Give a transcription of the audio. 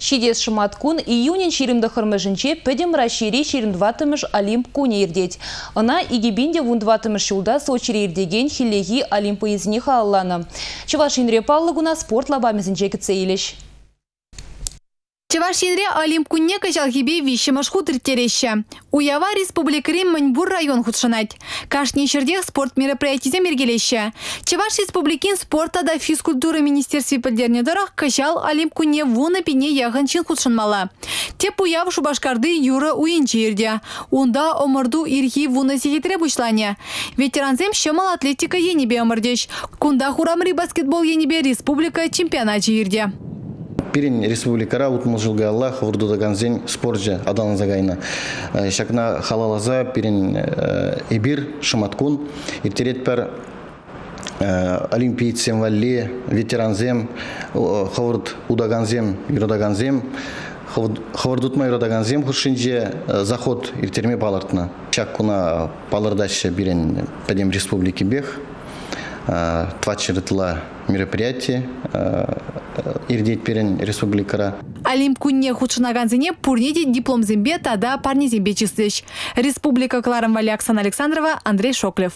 Шидес шыматкун июнен ширимді хырмыжынче пөдем рашири ширимдватымыш Олимп куне ирдеть. Она игибинде вундватымыш юлда сочири ирдеген хиллеги Олимпы изіне халланы. Чывашинре паллыгуна спорт лабамезінче кітсейлеш. Чевашинре Олимп кунне качалхибе вишемаш хутыр тереща. Уява республикарин Маньбур район худшанать. Кашни чердех спорт мероприятие мергелеща. Чеваш республикин спорта да физкультура министерстве поддернедорах качал Олимп кунне вуна пине яганчин худшанмала. Те пуяв шубашкарды юра уинчирде. Унда омырду ирхи вуна сихитре бушлане. Ветеранзем атлетика енебе омырдеш. Кунда хурамри баскетбол енебе республика чемпионаты ирде. Пирин республикара утмыл жылга Аллах вурдуда ганзен спорджа адан загайна. Шакна халалаза пирин эбир шаматкун иртерет пер олимпийцем валли ветеранзем хавырд удаганзем юрадаганзем хавырдутма юрадаганзем хушинже заход иртерме палартна. Чак куна палырдача бирен падем республики бех твачырытла мероприятие ирдет перен республикара. Олимп кунне худшынаганзине пурнеде диплом зембе тада парни зембе чистыш. Республика Кларам Вали Оксана Александрова, Андрей Шоклев.